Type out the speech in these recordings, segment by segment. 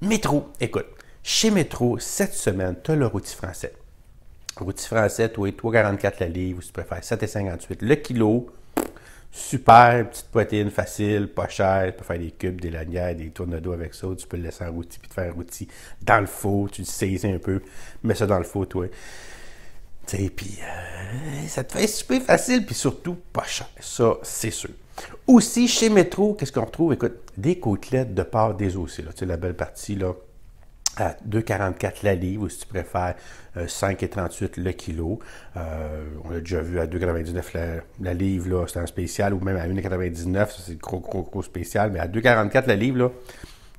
Métro, écoute, chez Métro, cette semaine, tu as le rôti français. Rôti français, toi, 3,44 la livre, ou si tu préfères 7,58 le kilo. Super, petite poitrine facile, pas cher. Tu peux faire des cubes, des lanières, des tournedos avec ça. Tu peux le laisser en rôti puis te faire un rôti dans le faux. Tu le saisis un peu, mets ça dans le faux, toi. Tu sais, puis euh, ça te fait super facile, puis surtout pas cher. Ça, c'est sûr. Aussi, chez Métro, qu'est-ce qu'on retrouve? Écoute, des côtelettes de porc désossées. Là. Tu sais, la belle partie, là, à 2,44 la livre, ou si tu préfères, 5,38 euh, le kilo. Euh, on l'a déjà vu à 2,99 la, livre, là, c'est un spécial, ou même à 1,99, ça c'est gros, gros, gros spécial, mais à 2,44 la livre, là,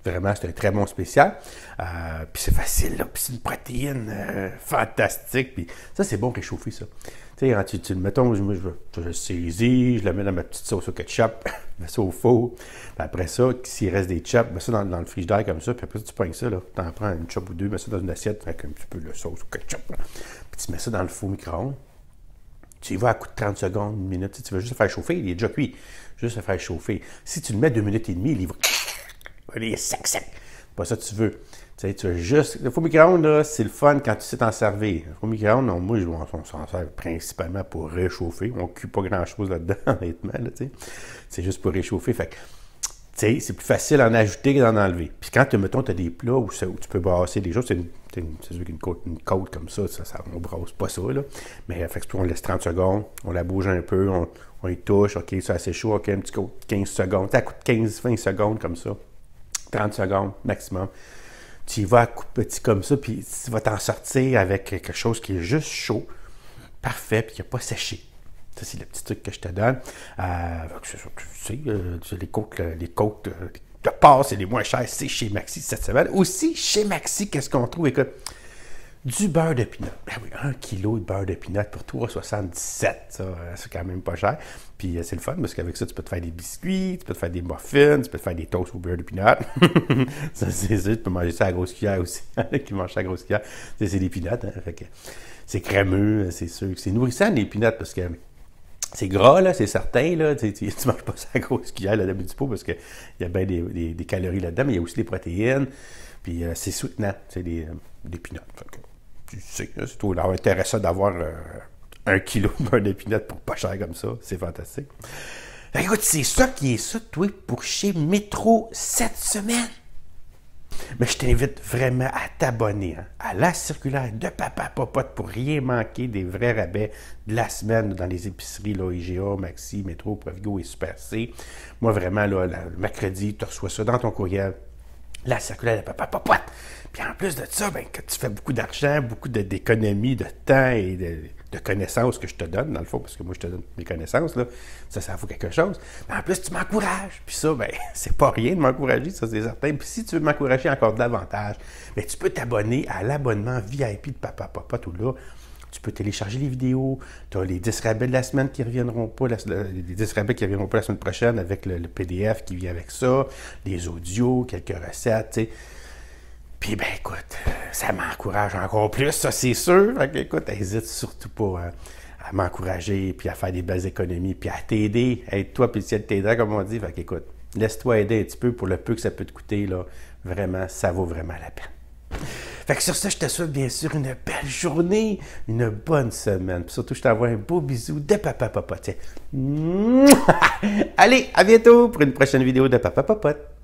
Vraiment, c'est un très bon spécial. Euh, puis c'est facile, là. Puis c'est une protéine fantastique. Puis ça, c'est bon réchauffer, ça. Tu sais, tu, tu, mettons, je, je, saisis, je le mets dans ma petite sauce au ketchup, je mets ça au four. Puis après ça, s'il reste des chops, mets ça dans, dans le frigidaire comme ça. Puis après, tu pognes ça, là. Tu en prends une chop ou deux, mets ça dans une assiette avec un petit peu de sauce au ketchup. Puis tu mets ça dans le four micro-ondes. Tu y vas à coup de 30 secondes, une minute. Tu, tu veux juste le faire chauffer, il est déjà cuit. Juste le faire chauffer. Si tu le mets deux minutes et demie, il va il est sec, sec. Pas ça tu veux. Tu sais, tu juste. Le faux micro-ondes, c'est le fun quand tu sais t'en servir. Le faux micro-ondes, moi, on, s'en sert principalement pour réchauffer. On ne cuit pas grand-chose là-dedans, honnêtement. Là, c'est juste pour réchauffer. Fait sais, c'est plus facile d'en ajouter que d'en enlever. Puis quand, mettons, tu as des plats où, tu peux brasser des choses, c'est sûr qu'une côte, une côte comme ça, ça, on brasse pas ça, là. Mais fait on laisse 30 secondes, on la bouge un peu, on, on y touche, OK, c'est assez chaud, OK, un petit coup, 15 secondes. Ça coûte 15-20 secondes comme ça. 30 secondes maximum. Tu y vas à coup petit comme ça, puis tu vas t'en sortir avec quelque chose qui est juste chaud, parfait, puis qui n'a pas séché. Ça, c'est le petit truc que je te donne. Euh, tu sais, euh, les côtes, les côtes euh, de passe et les moins chers, c'est chez Maxi cette semaine. Aussi, chez Maxi, qu'est-ce qu'on trouve? Écoute, du beurre de pinot. Ben un kilo de beurre de pinot pour 3,77. Ça, euh, c'est quand même pas cher. Puis euh, c'est le fun parce qu'avec ça, tu peux te faire des biscuits, tu peux te faire des muffins, tu peux te faire des toasts au beurre de pinot. ça, c'est ça. Tu peux manger ça à grosse cuillère aussi. qui mange ça à grosse cuillère. C'est des pinottes. Hein? c'est crémeux, c'est sûr. C'est nourrissant, les pinottes, parce que c'est gras, là, c'est certain. Là, tu ne manges pas ça à grosse cuillère, là, du pot, parce qu'il y a bien des, calories là-dedans, mais il y a aussi des protéines. Puis euh, c'est soutenant, c'est des, des pinottes tu sais, c'est tout intéressant d'avoir euh, un kilo de pour pas cher comme ça. C'est fantastique. écoute, c'est ça qui est ça, toi, pour chez Métro cette semaine. Mais je t'invite vraiment à t'abonner hein, à la circulaire de Papa Popote pour rien manquer des vrais rabais de la semaine dans les épiceries là, IGA, Maxi, Métro, Provigo et Super C. Moi, vraiment, le mercredi, tu reçois ça dans ton courriel la circulaire de papa popote. Puis en plus de ça, ben, que tu fais beaucoup d'argent, beaucoup d'économies de, temps et de, connaissances que je te donne, dans le fond, parce que moi, je te donne mes connaissances, là, ça, ça vaut quelque chose. Mais en plus, tu m'encourages. Puis ça, ben, c'est pas rien de m'encourager, ça, c'est certain. Puis si tu veux m'encourager encore davantage, ben, tu peux t'abonner à l'abonnement VIP de Papa Popote ou là, tu peux télécharger les vidéos. Tu as les 10 rabais de la semaine qui reviendront pas, les 10 rabais qui reviendront pas la semaine prochaine avec le, PDF qui vient avec ça, les audios, quelques recettes, tu sais. Puis, ben, écoute, ça m'encourage encore plus, ça, c'est sûr. Fait que, écoute, n'hésite surtout pas hein, à, m'encourager, puis à faire des belles économies, puis à t'aider, aide-toi, puis si t'aider, comme on dit. Fait que, écoute, laisse-toi aider un petit peu pour le peu que ça peut te coûter, là. Vraiment, ça vaut vraiment la peine. Fait que sur ça, je te souhaite bien sûr une belle journée, une bonne semaine. Puis surtout, je t'envoie un beau bisou de Papa Popote. Allez, à bientôt pour une prochaine vidéo de Papa Popote.